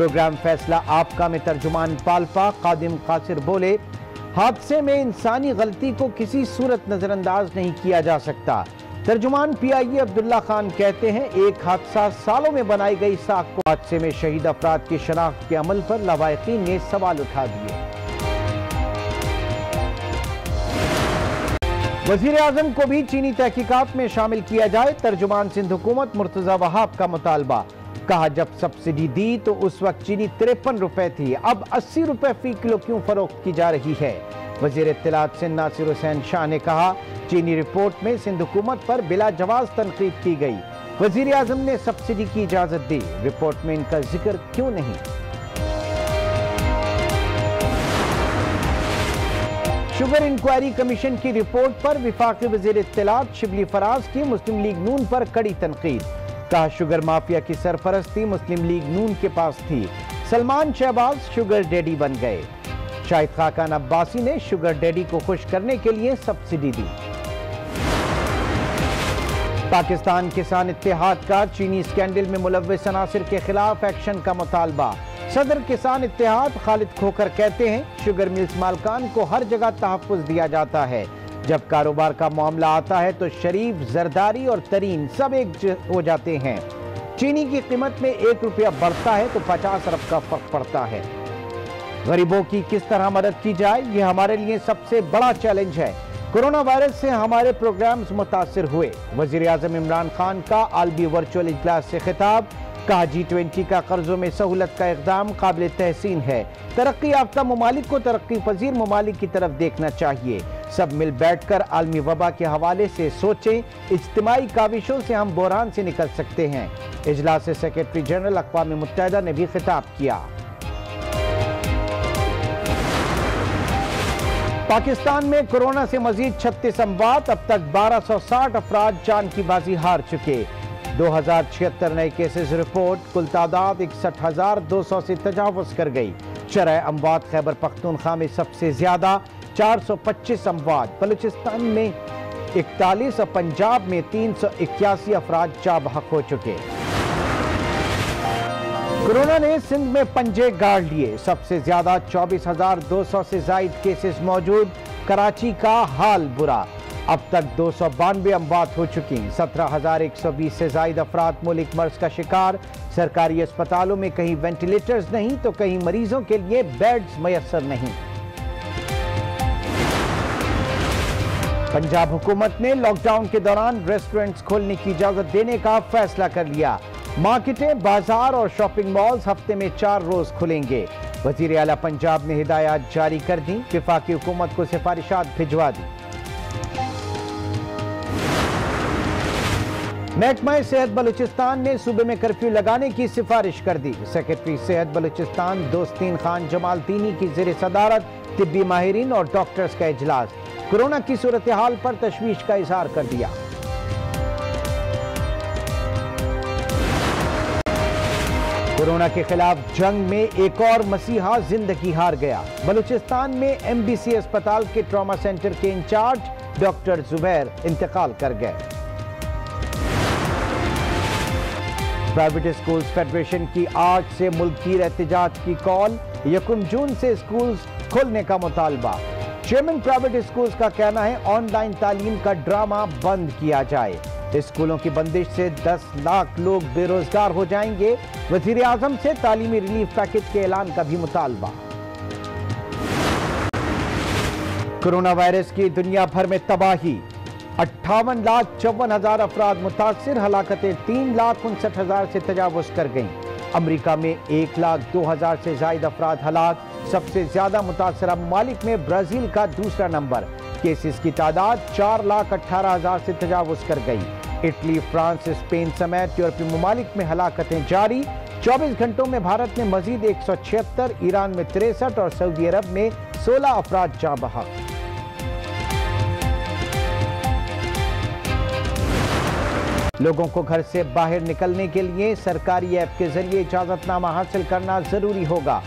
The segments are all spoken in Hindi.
प्रोग्राम फैसला आपका में तर्जुमान पालपा, कादिम कासिर बोले, हादसे में इंसानी गलती को किसी सूरत नजरअंदाज नहीं किया जा सकता। तर्जुमान पीआईए अब्दुल्ला खान कहते हैं, एक हादसा सालों में बनाई गई साख को हादसे में शहीद अफराद की शनाख्त के अमल पर लवायकीन ने सवाल उठा दिए। वज़ीर आज़म को भी चीनी तहकीकत में शामिल किया जाए, तर्जुमान सिंध हुकूमत मुर्तजा वहाब का मुतालबा। कहा, जब सब्सिडी दी तो उस वक्त चीनी तिरपन रुपए थी। अब अस्सी रुपए फ़ी किलो क्यों फरोख्त की जा रही है? वज़ीर इतलात सिंध नासिर हुसैन शाह ने कहा, चीनी रिपोर्ट में सिंध हुकूमत पर बिला जवाज तनकीद की गई। वज़ीर आज़म ने सब्सिडी की इजाज़त दी। रिपोर्ट में इनका ज़िक्र क्यों नहीं? शुगर इंक्वायरी कमीशन की रिपोर्ट पर विफाकी वज़ीर इतलात शिबली फराज की मुस्लिम लीग नून पर कड़ी तनकीद। कहा शुगर माफिया की सरपरस्ती मुस्लिम लीग नून के पास थी। सलमान शहबाज शुगर डैडी बन गए। शाहिद खाकान अब्बासी ने शुगर डैडी को खुश करने के लिए सब्सिडी दी। पाकिस्तान किसान इतिहाद का चीनी स्कैंडल में मुलविस अनासर के खिलाफ एक्शन का मुतालबा। सदर किसान इतिहाद खालिद खोकर कहते हैं, शुगर मिल्स मालकान को हर जगह तहफ़ दिया जाता है। जब कारोबार का मामला आता है तो शरीफ, जरदारी और तरीन सब एक हो जाते हैं। चीनी की कीमत में एक रुपया बढ़ता है तो पचास अरब का फ़र्क पड़ता है। गरीबों की किस तरह मदद की जाए, ये हमारे लिए सबसे बड़ा चैलेंज है। कोरोना वायरस से हमारे प्रोग्राम्स मुतासर हुए। वज़ीर आज़म इमरान खान का आलमी वर्चुअल इजलास से खिताब, कहा जी ट्वेंटी का कर्जों में सहूलत का इकदाम काबिल तहसीन है। तरक्की याफ्ता ममालिक को तरक्की पजीर ममालिक की तरफ़ देखना चाहिए। सब मिल बैठ कर आलमी वबा के हवाले से सोचें इज्तमाही काविशों से हम बहरान से निकल सकते हैं। इजलास से सेक्रेटरी जनरल अकवा मुतहदा ने भी खिताब किया। पाकिस्तान में कोरोना से मजीद छत्तीस अमवात अब तक 1260 अफराद जान की बाजी हार चुके। दो हज़ार छिहत्तर नए केसेस रिपोर्ट, कुल तादाद इकसठ हज़ार दो सौ से तजावज कर गई। शरह अमवात खैबर पख्तूनख्वा में सबसे ज़्यादा चार सौ पच्चीस अमवात बलूचिस्तान में इकतालीस और पंजाब में तीन सौ इक्यासी अफराद जा हो चुके। कोरोना ने सिंध में पंजे गाड़ लिए। सबसे ज़्यादा चौबीस हज़ार दो सौ से जायद केसेस मौजूद। कराची का हाल बुरा। अब तक दो सौ बानवे अमवात हो चुकी सत्रह हज़ार एक सौ बीस से जायद अफराद मुलिक मर्ज का शिकार। सरकारी अस्पतालों में कहीं वेंटिलेटर्स नहीं तो कहीं मरीजों के लिए बेड्स मैसर नहीं। पंजाब हुकूमत ने लॉकडाउन के दौरान रेस्टोरेंट्स खोलने की इजाज़त देने का फैसला कर लिया। मार्केटें, बाज़ार और शॉपिंग मॉल्स हफ़्ते में चार रोज खुलेंगे। वज़ीर अला पंजाब ने हिदायत जारी कर दी। विफाकी हुकूमत को सिफारिशात भिजवा दी। महकमा सेहत बलूचिस्तान ने सूबे में कर्फ्यू लगाने की सिफारिश कर दी। सेक्रेटरी सेहत बलूचिस्तान दोस्तीन खान जमाल तीनी की जेर सदारत, तिब्बी माहरीन और डॉक्टर्स का इजलास। कोरोना की सूरत हाल पर तशवीश का इजहार कर दिया। कोरोना के खिलाफ जंग में एक और मसीहा ज़िंदगी हार गया। बलूचिस्तान में एमबीसी अस्पताल के ट्रॉमा सेंटर के इंचार्ज डॉक्टर जुबैर इंतकाल कर गए। प्राइवेट स्कूल्स फेडरेशन की आज से मुल्की एहतजाज की कॉल। यकुम जून से स्कूल्स खोलने का मुतालबा। चेयरमैन प्राइवेट स्कूल्स का कहना है ऑनलाइन तालीम का ड्रामा बंद किया जाए। स्कूलों की बंदिश से 10 लाख लोग बेरोजगार हो जाएँगे। वज़ीर आज़म से तालीमी रिलीफ पैकेज के ऐलान का भी मुतालबा। कोरोना वायरस की दुनिया भर में तबाही। अट्ठावन लाख चौवन हज़ार अफराद मुतासर, हलाकतें तीन लाख उनसठ हज़ार से तजावज कर गईं। अमरीका में एक लाख दो हज़ार से जायद अफराद हलाक। सबसे ज़्यादा मुतासर ममालिक में ब्राज़ील का दूसरा नंबर। केसेस की तादाद चार लाख अट्ठारह हज़ार से तजावज कर गई। इटली, फ्रांस, स्पेन समेत यूरोपीय ममालिक में हलाकतें जारी। 24 घंटों में भारत में मजीद एक सौ छिहत्तर, ईरान में तिरसठ और सऊदी अरब में 16 अफराद जा बहा। लोगों को घर से बाहर निकलने के लिए सरकारी ऐप के ज़रिए इजाजतनामा हासिल करना ज़रूरी होगा।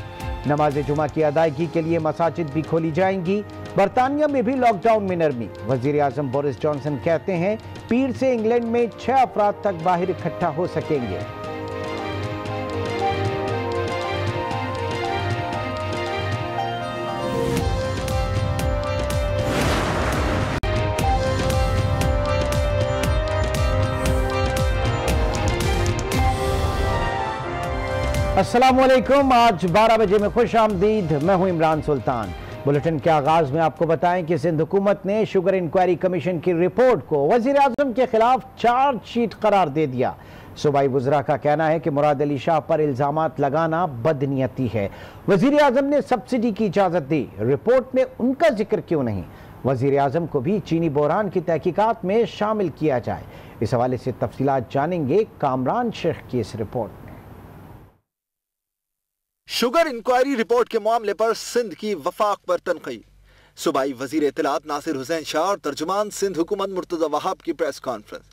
नमाज़ जुमा की अदायगी के लिए मसाजिद भी खोली जाएँगी। बरतानिया में भी लॉकडाउन में नरमी। वज़ीर आज़म बोरिस जॉनसन कहते हैं, पीर से इंग्लैंड में छह अफराद तक बाहर इकट्ठा हो सकेंगे। वालेकुम आज 12 बजे में खुश आमदीद, मैं हूँ इमरान सुल्तान। बुलेटिन के आगाज़ में आपको बताएँ कि सिंध हुकूमत ने शुगर इंक्वायरी कमीशन की रिपोर्ट को वज़ीर आज़म के खिलाफ चार्जशीट करार दे दिया। सूबाई वजरा का कहना है कि मुराद अली शाह पर इल्ज़ाम लगाना बदनीयती है। वज़ीर आज़म ने सब्सिडी की इजाज़त दी। रिपोर्ट में उनका ज़िक्र क्यों नहीं? वज़ीर आज़म को भी चीनी बोरान की तहकीकात में शामिल किया जाए। इस हवाले से तफसीत जानेंगे कामरान शेख की इस रिपोर्ट। शुगर इंक्वायरी रिपोर्ट के मामले पर सिंध की वफाक पर तनकीद सुबाई वज़ीर इतलात नासिर हुसैन शाह और तर्जुमान सिंध हुकूमत मुर्तजा वहाब की प्रेस कॉन्फ्रेंस।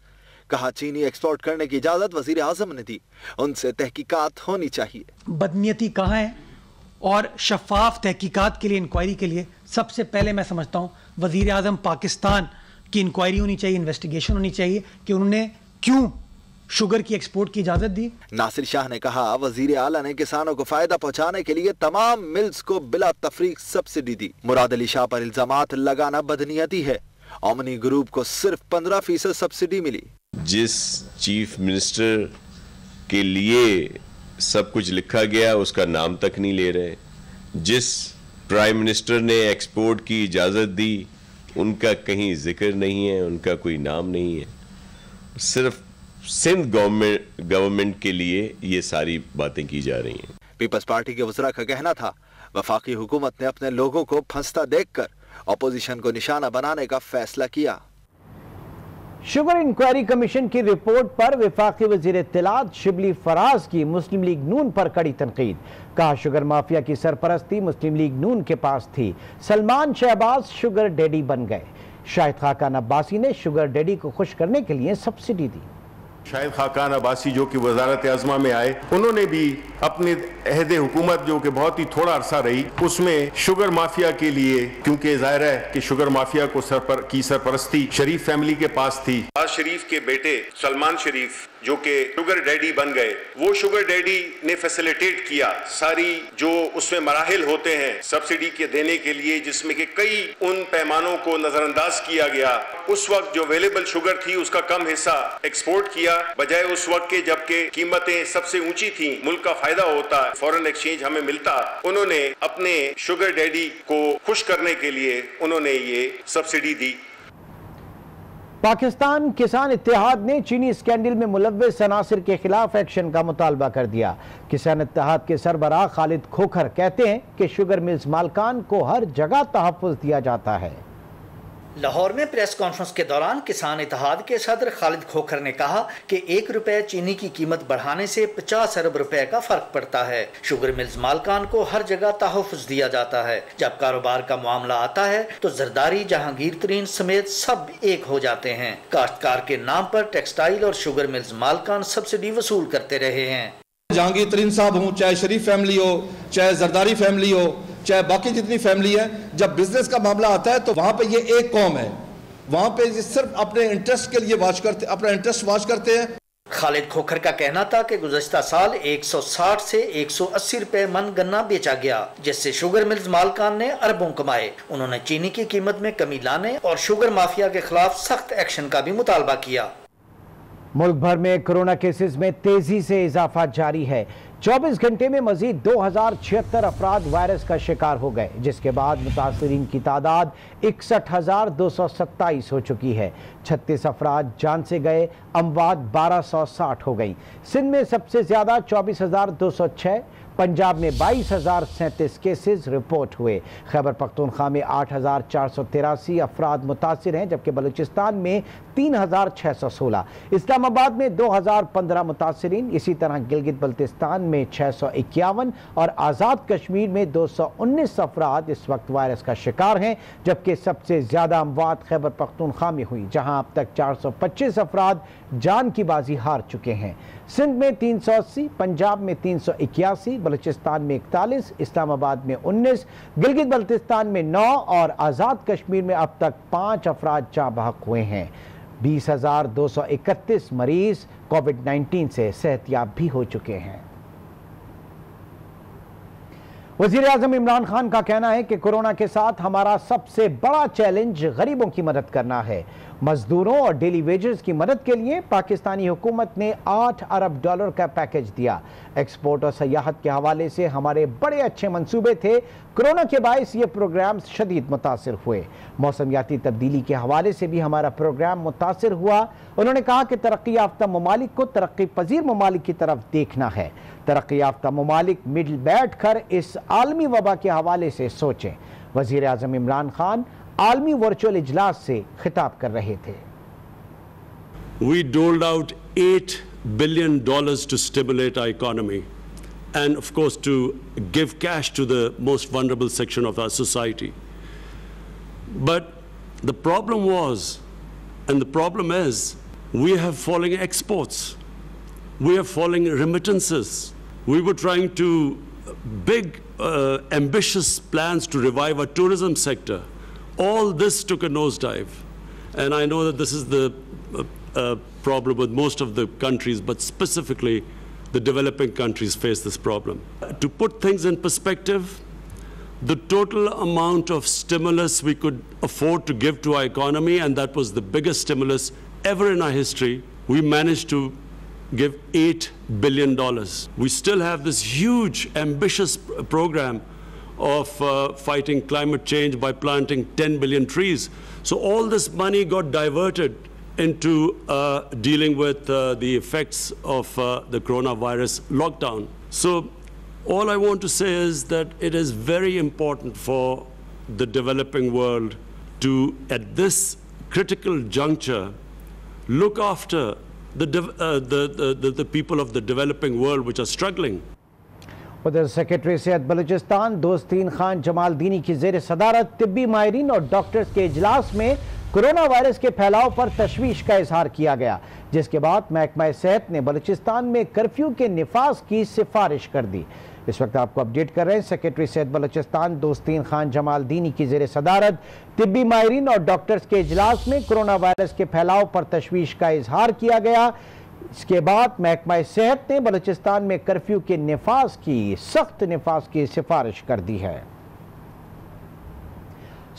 कहा, चीनी एक्सपोर्ट करने की इजाज़त वज़ीर आज़म ने दी। उनसे तहकीकात होनी चाहिए। बदनीयती कहाँ है? और शफाफ तहकीकात के लिए इंक्वायरी के लिए सबसे पहले मैं समझता हूँ, वज़ीर आज़म पाकिस्तान की इंक्वायरी होनी चाहिए, इन्वेस्टिगेशन होनी चाहिए कि उन्होंने क्यों शुगर की एक्सपोर्ट की इजाज़त दी। नासिर शाह ने कहा वज़ीर आला ने किसानों को फ़ायदा पहुँचाने के लिए तमाम मिल्स को बिला तफरीक सब्सिडी दी। मुराद अली शाह पर इल्ज़ाम लगाना बदनीयती है। ओमनी ग्रुप को सिर्फ़ पंद्रह फ़ीसद सब्सिडी मिली। जिस चीफ मिनिस्टर के लिए सब कुछ लिखा गया उसका नाम तक नहीं ले रहे। जिस प्राइम मिनिस्टर ने एक्सपोर्ट की इजाज़त दी उनका कहीं ज़िक्र नहीं है उनका कोई नाम नहीं है। सिर्फ़ सिंध गवर्नमेंट गवर्नमेंट के लिए ये सारी बातें की जा रही हैं। पीपल्स पार्टी के वजरा का कहना था। वफाकी हुकूमत ने अपने लोगों को फंसता देखकर अपोजिशन को निशाना बनाने का फैसला किया। शुगर इंक्वायरी कमीशन की रिपोर्ट पर विफाकी वज़ीर इतलात शिबली फराज की मुस्लिम लीग नून पर कड़ी तनकीद। कहा शुगर माफिया की सरपरस्ती मुस्लिम लीग नून के पास थी। सलमान शहबाज शुगर डैडी बन गए। शाहिद खाकान अब्बासी ने शुगर डैडी को खुश करने के लिए सब्सिडी दी। शायद खाकान अब्बासी जो कि वजारत आजमा में आए, उन्होंने भी अपने अहद हुकूमत जो कि बहुत ही थोड़ा अरसा रही, उसमें शुगर माफिया के लिए, क्योंकि ज़ाहिर है कि शुगर माफिया को सरपर की सरपरस्ती शरीफ फैमिली के पास थी। शरीफ के बेटे सलमान शरीफ जो कि शुगर डैडी बन गए। वो शुगर डैडी ने फैसिलिटेट किया सारी जो उसमें मराहल होते हैं सब्सिडी के देने के लिए, जिसमें कि कई उन पैमानों को नजरअंदाज किया गया। उस वक्त जो अवेलेबल शुगर थी, उसका कम हिस्सा एक्सपोर्ट किया। बजाय उस वक्त के जबकि कीमतें सबसे ऊँची थी, मुल्क का फ़ायदा होता फॉरेन एक्सचेंज हमें मिलता। उन्होंने अपने शुगर डैडी को खुश करने के लिए उन्होंने ये सब्सिडी दी। पाकिस्तान किसान इतिहाद ने चीनी स्कैंडल में मुलविस अनासर के खिलाफ एक्शन का मुतालबा कर दिया। किसान इतिहाद के सरबराह खालिद खोखर कहते हैं कि शुगर मिल्स मालकान को हर जगह तहफ़ दिया जाता है। लाहौर में प्रेस कॉन्फ्रेंस के दौरान किसान इतिहाद के सदर खालिद खोखर ने कहा कि एक रुपए चीनी की कीमत बढ़ाने से पचास अरब रुपए का फ़र्क पड़ता है। शुगर मिल्स मालकान को हर जगह तहफ़ दिया जाता है। जब कारोबार का मामला आता है तो जरदारी, जहांगीर तरीन समेत सब एक हो जाते हैं। काश्तकार के नाम पर टेक्सटाइल और शुगर मिल्स मालकान सब्सिडी वसूल करते रहे हैं। जहांगीर तरीन साहब हूँ, चाहे शरीफ फैमिली हो, चाहे जरदारी फैमिली हो चाहे बाकी जितनी फैमिली है जब बिज़नेस का मामला आता है तो वहाँ पे ये एक कौम है। वहाँ पे सिर्फ़ अपने इंटरेस्ट के लिए वॉच करते अपना इंटरेस्ट वॉच करते हैं। खालिद खोखर का कहना था कि गुजशत साल 160 से 180 रुपए मन गन्ना बेचा गया जिससे शुगर मिल्स मालकान ने अरबों कमाए। उन्होंने चीनी की कीमत में कमी लाने और शुगर माफिया के खिलाफ सख्त एक्शन का भी मुतालबा किया। मुल्क भर में कोरोना केसेस में तेज़ी से इजाफा जारी है। 24 घंटे में मजीद दो हज़ार छिहत्तर अफराद वायरस का शिकार हो गए, जिसके बाद मुतासरी की तादाद इकसठ हज़ार दो सौ सत्ताईस हो चुकी है। छत्तीस अफराद जान से गए अमवाद बारह सौ साठ हो गई। सिंध में सबसे ज़्यादा चौबीस हज़ार दो सौ छः पंजाब में बाईस हज़ार सैंतीस केसेज रिपोर्ट हुए। खैबर पख्तूनख्वा में आठ हज़ार चार सौ तिरासी अफराद मुतासर हैं, जबकि बलूचिस्तान में तीन हज़ार छः सौ सोलह। इस्लामाबाद में दो हज़ार पंद्रह मुतासरीन, इसी तरह गिलगित बल्तिस्तान में छः सौ इक्यावन और आज़ाद कश्मीर में दो सौ उन्नीस अफराद इस वक्त वायरस का शिकार हैं, जबकि सबसे ज़्यादा अमवात खैबर पख्तूनख्वा में हुई, जहाँ अब तक चार सौ पच्चीस अफराद जान की बाजी हार चुके हैं। सिंध में तीन सौ अस्सी, पंजाब में तीन सौ इक्यासी बलूचिस्तान में इकतालीस, इस्लामाबाद में उन्नीस, गिलगित बल्तिस्तान में नौ और आज़ाद कश्मीर में अब तक पाँच अफराद जा बहक हुए हैं। बीस हज़ार दो सौ इकतीस मरीज़ कोविड नाइन्टीन से सेहतियाब भी हो चुके हैं। वज़ीर अजम इमरान खान का कहना है कि कोरोना के साथ हमारा सबसे बड़ा चैलेंज गरीबों की मदद करना है। मजदूरों और डेली वेजेस की मदद के लिए पाकिस्तानी हुकूमत ने 8 अरब डॉलर का पैकेज दिया। एक्सपोर्ट और सयाहत के हवाले से हमारे बड़े अच्छे मंसूबे थे। कोरोना के बायस ये प्रोग्राम शदीद मुतासर हुए। मौसमियाती तब्दीली के हवाले से भी हमारा प्रोग्राम मुतासर हुआ। उन्होंने कहा कि तरक्की याफ्ता ममालिक को तरक्की पजीर ममालिक की तरफ़ देखना है। तरक्की याफ्ता ममालिक मिडल बैठ कर इस आलमी वबा के हवाले से सोचें वज़ीर अजम इमरान खान आलमी वर्चुअल इजलास से खिताब कर रहे थे We doled out $8 billion to stimulate our economy and, of course, to give cash to the most vulnerable section of our society. But the problem was, and the problem is, we have falling exports. We have falling remittances. We were trying to big, uh, ambitious plans to revive our tourism sector. All this took a nosedive. And I know that this is the uh, uh, problem with most of the countries, but specifically the developing countries face this problem. To put things in perspective, the total amount of stimulus we could afford to give to our economy, and that was the biggest stimulus ever in our history, we managed to give $8 billion. We still have this huge, ambitious program of uh, fighting climate change by planting 10 billion trees. So all this money got diverted into uh, dealing with uh, the effects of uh, the coronavirus lockdown. So all I want to say is that it is very important for the developing world to, at this critical juncture, look after the, uh, the, the, the people of the developing world which are struggling. उधर सेक्रेटरी सेहत बलूचिस्तान दोस्तीन खान जमाल दीनी की जेर सदारत तिब्बी माहरीन और डॉक्टर्स के इजलास में कोरोना वायरस के फैलाव पर तशवीश का इजहार किया गया जिसके बाद महकमा सेहत ने बलूचिस्तान में कर्फ्यू के नफाज की सिफारिश कर दी इस वक्त आपको अपडेट कर रहे हैं, सेक्रेटरी सेहत बलूचिस्तान, दोस्तीन खान जमाल दीनी की जेर सदारत, तिब्बी माहरीन और डॉक्टर्स के इजलास में कोरोना वायरस के फैलाव पर तशवीश का इजहार किया गया। इसके बाद महकमा सेहत ने बलोचिस्तान में कर्फ्यू के नफाज की, सख्त नफाज की सिफारिश कर दी है।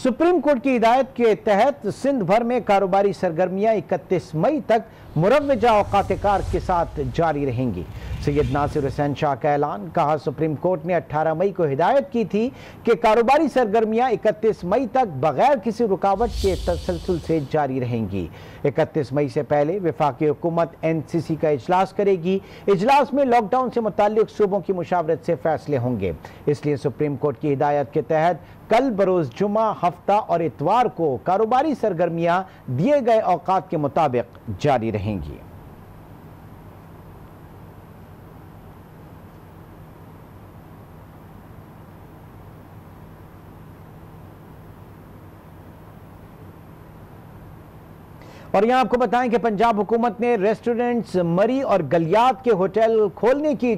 सुप्रीम कोर्ट की हिदायत के तहत सिंध भर में कारोबारी सरगर्मियाँ 31 मई तक मुरवजा औकात कार के साथ जारी रहेंगी। सैयद नासिर हुसैन शाह का ऐलान, कहा सुप्रीम कोर्ट ने 18 मई को हिदायत की थी कि कारोबारी सरगर्मियाँ 31 मई तक बगैर किसी रुकावट के तसलसल से जारी रहेंगी। 31 मई से पहले विफाकी हुकूमत एन सी सी का इजलास करेगी। इजलास में लॉकडाउन से मुतल सूबों की मुशावरत से फैसले होंगे। इसलिए सुप्रीम कोर्ट की हिदायत के तहत कल बरोज जुमा हफ़्ता और इतवार को कारोबारी सरगर्मियाँ दिए गए औकात के मुताबिक जारी रहेंगी। और यहाँ आपको बताएँ कि पंजाब हुकूमत ने रेस्टोरेंट्स, मरी और गलियात के होटल खोलने की